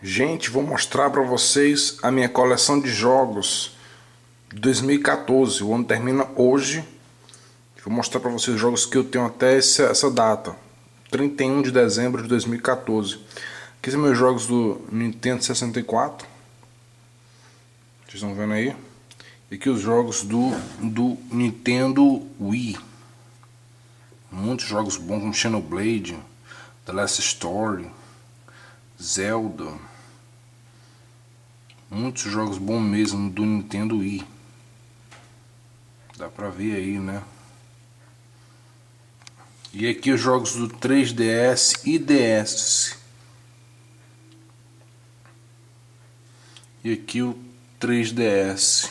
Gente, vou mostrar para vocês a minha coleção de jogos de 2014. O ano termina hoje. Vou mostrar para vocês os jogos que eu tenho até essa, essa data, 31 de dezembro de 2014. Aqui são meus jogos do Nintendo 64. Vocês estão vendo aí? E aqui os jogos do, do Nintendo Wii. Muitos jogos bons como Xenoblade, The Last Story. Zelda. Muitos jogos bons mesmo do Nintendo Wii. Dá pra ver aí, né? E aqui os jogos do 3DS e DS. E aqui o 3DS.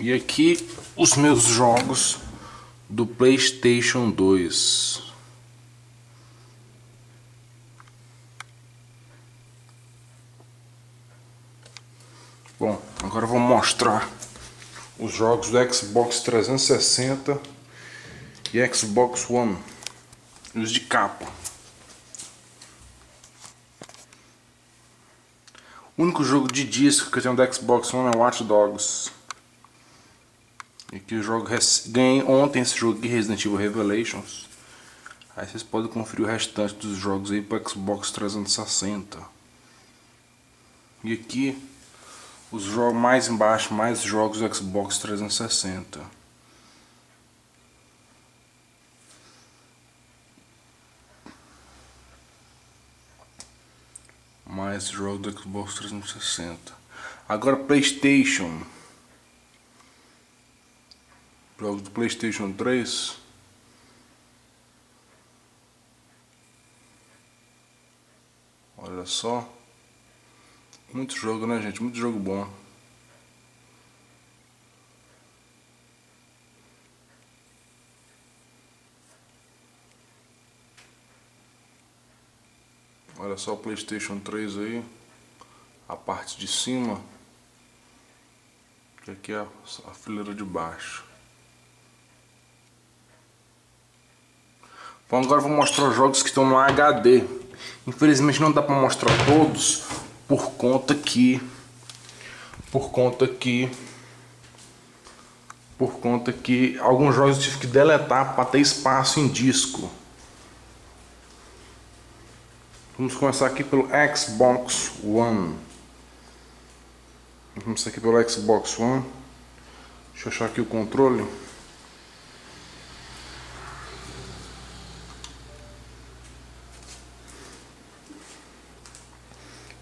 E aqui os meus jogos do PlayStation 2. Bom, agora eu vou mostrar os jogos do Xbox 360 e Xbox One, os de capa. O único jogo de disco que eu tenho do Xbox One é Watch Dogs. E que o jogo ganhei ontem esse jogo aqui, Resident Evil Revelations. Aí vocês podem conferir o restante dos jogos aí para Xbox 360. E aqui os jogos mais embaixo, mais jogos do Xbox 360. Mais jogos do Xbox 360. Agora PlayStation. Jogos do PlayStation 3. Olha só. Muito jogo, né, gente? Muito jogo bom. Olha só o Playstation 3 aí. A parte de cima. E aqui é a, fileira de baixo. Bom, agora eu vou mostrar os jogos que estão no HD. Infelizmente não dá para mostrar todos, por conta que por conta que por conta que alguns jogos eu tive que deletar para ter espaço em disco. Vamos começar aqui pelo Xbox One. Vamos começar aqui pelo Xbox One. Deixa eu achar aqui o controle.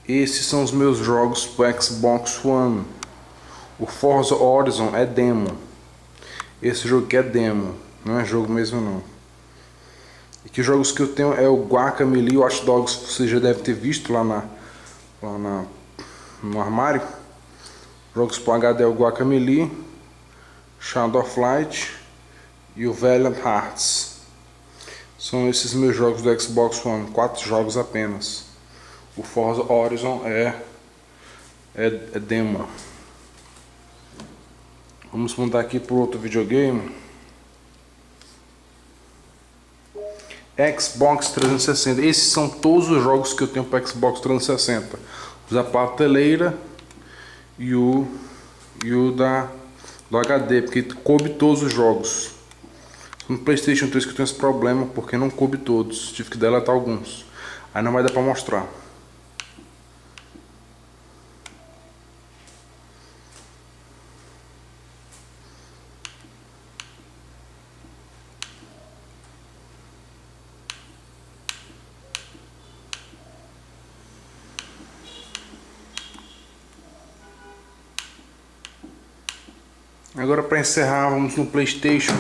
Esses são os meus jogos para Xbox One. O Forza Horizon é demo. Esse jogo aqui é demo, não é jogo mesmo não. E que jogos que eu tenho é o Guacamelee Watch Dogs, você já deve ter visto lá, na, lá na, no armário. Jogos para HD é o Guacamelee, Shadow of Light e o Valiant Hearts. São esses meus jogos do Xbox One, quatro jogos apenas. O Forza Horizon é, é, é demo. Vamos mudar aqui para outro videogame. Xbox 360. Esses são todos os jogos que eu tenho para Xbox 360. O da prateleira e o, e o da, do HD, porque coube todos os jogos. No Playstation 3 que eu tenho esse problema, porque não coube todos. Tive que deletar alguns. Aí não vai dar para mostrar. Agora para encerrar, vamos no Playstation.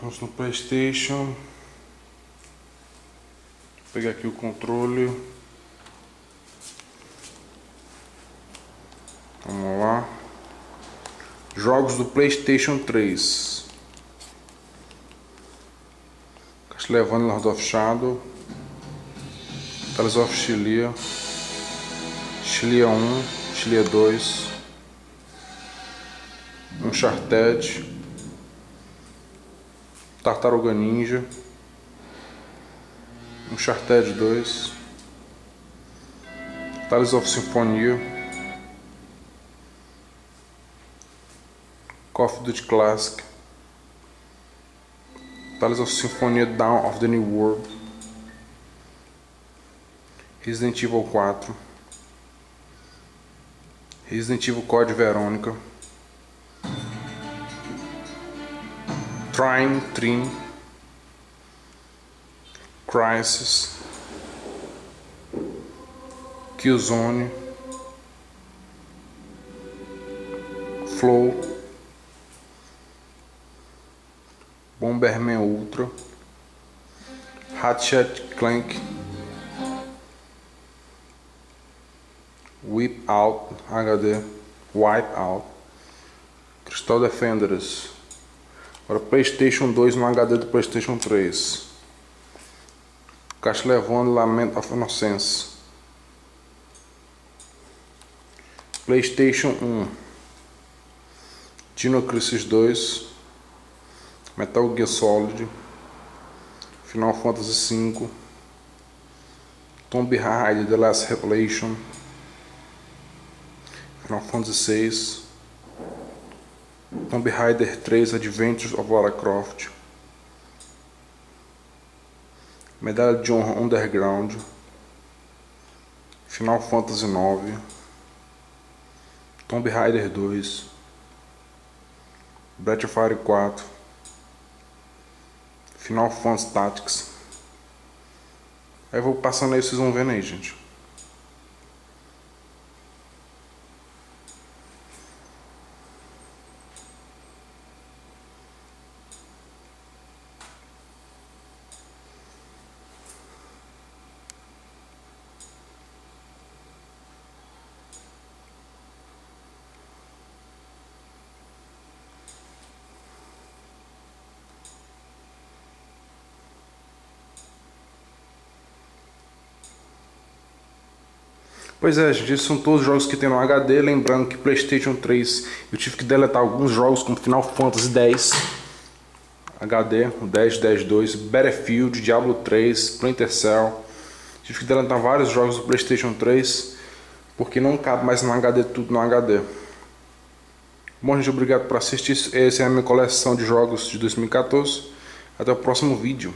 Vamos no Playstation. Vou pegar aqui o controle. Vamos lá. Jogos do Playstation 3. Castlevania Lord of Shadow. Tales of Chilia, Chilia 1, Chilia 2, Uncharted, Tartaruga Ninja, Uncharted 2, Tales of Symphonia, of Duty Classic, Tales of Symphonia Dawn of the New World, Resident Evil 4, Resident Evil Code Verônica, Trine, Trin, Crisis, Killzone, Flow, Bomberman Ultra, Hatchet Clank, Whip Out HD, Wipe Out, Crystal Defenders para PlayStation 2 no HD do PlayStation 3. Castlevania Lament of Innocence. PlayStation 1. Dino Crisis 2. Metal Gear Solid. Final Fantasy V. Tomb Raider The Last Revelation. Final Fantasy VI. Tomb Raider 3 Adventures of Lara Croft, Medalha de Honra Underground, Final Fantasy IX, Tomb Raider 2, Breath of Fire 4, Final Fantasy Tactics. Aí eu vou passando aí, vocês vão vendo aí, gente. Pois é, gente, esses são todos os jogos que tem no HD. Lembrando que PlayStation 3 eu tive que deletar alguns jogos, como Final Fantasy X, HD, o 10, 10, 2, Battlefield, Diablo 3, Splinter Cell. Tive que deletar vários jogos do PlayStation 3 porque não cabe mais no HD, tudo no HD. Bom, gente, obrigado por assistir. Essa é a minha coleção de jogos de 2014. Até o próximo vídeo.